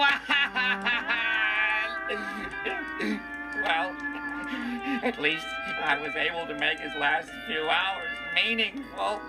well, at least I was able to make his last few hours meaningful.